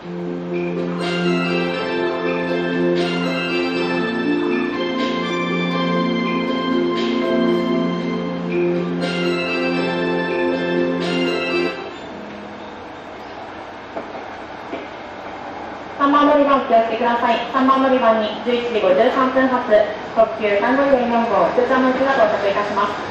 3番乗り場お気をつけください。3番乗り場に11時53分発、特急3544号、通常のうちが到着いたします。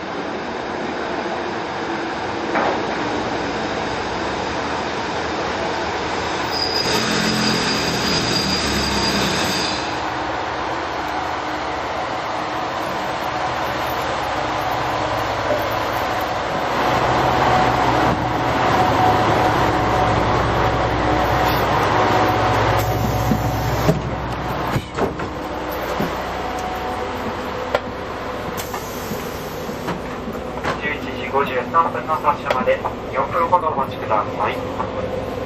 11時53分の発車まで4分ほどお待ちください。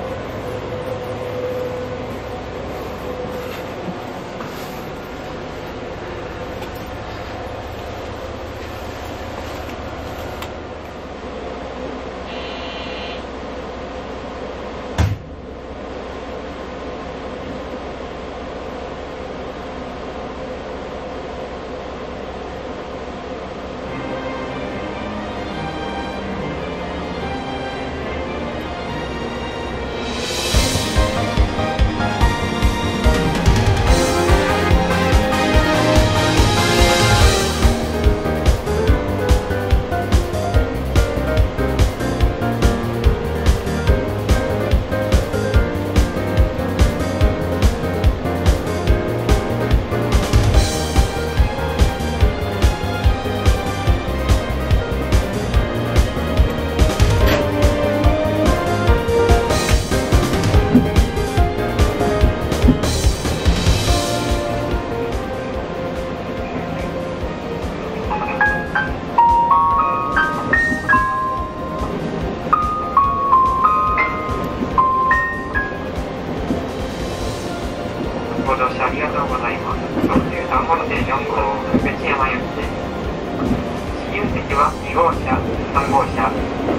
2号車、3号車、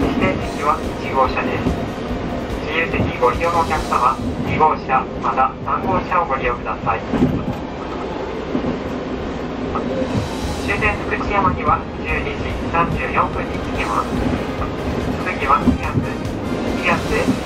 指定席は1号車です。自由席ご利用のお客様、2号車、また3号車をご利用ください。終点福知山には12時34分に着きます。次はピアス、ピアスです。